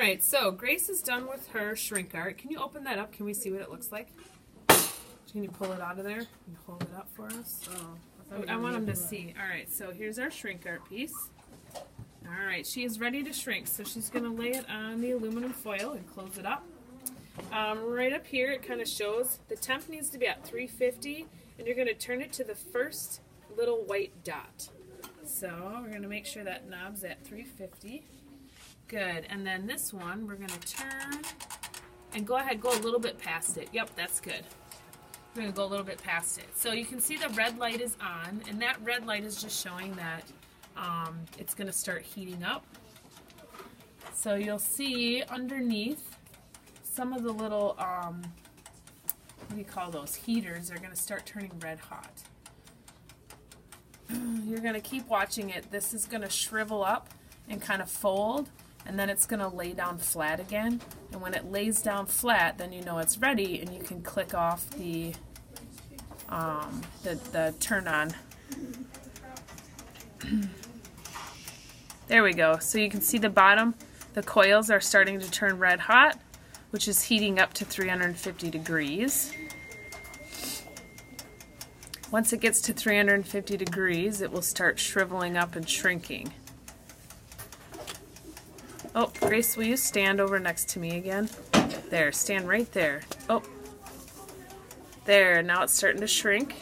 right, so Grace is done with her shrink art. Can you open that up? Can we see what it looks like? Can you pull it out of there and hold it up for us? Oh, I want them to see. All right, so here's our shrink art piece. All right, she is ready to shrink, so she's going to lay it on the aluminum foil and close it up. Um, right up here, it kind of shows the temp needs to be at 350, and you're going to turn it to the first little white dot. So we're going to make sure that knob's at 350. Good, and then this one, we're going to turn and go ahead, go a little bit past it. Yep, that's good. We're going to go a little bit past it. So you can see the red light is on, and that red light is just showing that um, it's going to start heating up. So you'll see underneath some of the little, um, what do you call those, heaters are going to start turning red hot. You're going to keep watching it. This is going to shrivel up and kind of fold and then it's going to lay down flat again. And when it lays down flat, then you know it's ready and you can click off the, um, the, the turn on. there we go. So you can see the bottom, the coils are starting to turn red hot, which is heating up to 350 degrees. Once it gets to 350 degrees, it will start shriveling up and shrinking. Oh, Grace, will you stand over next to me again? There, stand right there. Oh, there, now it's starting to shrink.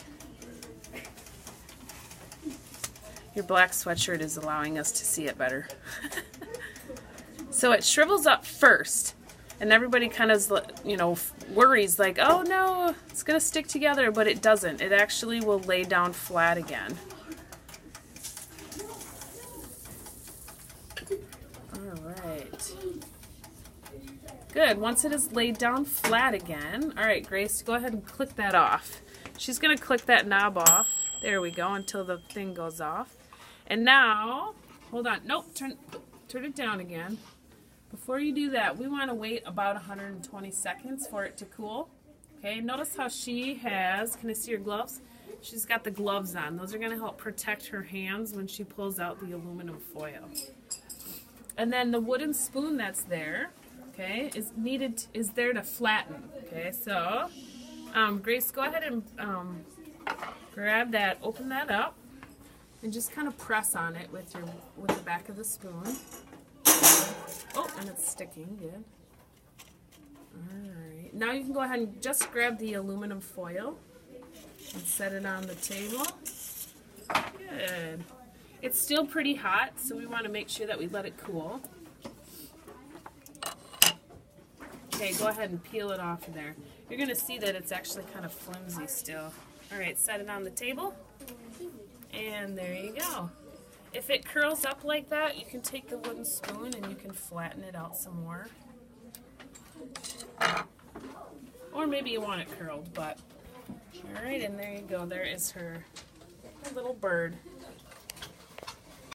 Your black sweatshirt is allowing us to see it better. so it shrivels up first, and everybody kind of, you know, worries like, oh no, it's going to stick together, but it doesn't. It actually will lay down flat again. Alright. Good. Once it is laid down flat again, alright Grace, go ahead and click that off. She's going to click that knob off. There we go, until the thing goes off. And now, hold on, nope, turn, turn it down again. Before you do that, we want to wait about 120 seconds for it to cool. Okay, notice how she has, can I see her gloves? She's got the gloves on. Those are going to help protect her hands when she pulls out the aluminum foil. And then the wooden spoon that's there, okay, is needed, is there to flatten. Okay, so um, Grace, go ahead and um, grab that, open that up, and just kind of press on it with your with the back of the spoon. Oh, and it's sticking, good. Alright, now you can go ahead and just grab the aluminum foil and set it on the table. Good. It's still pretty hot, so we want to make sure that we let it cool. Okay, go ahead and peel it off of there. You're going to see that it's actually kind of flimsy still. Alright, set it on the table. And there you go. If it curls up like that, you can take the wooden spoon and you can flatten it out some more. Or maybe you want it curled, but... Alright, and there you go. There is her little bird.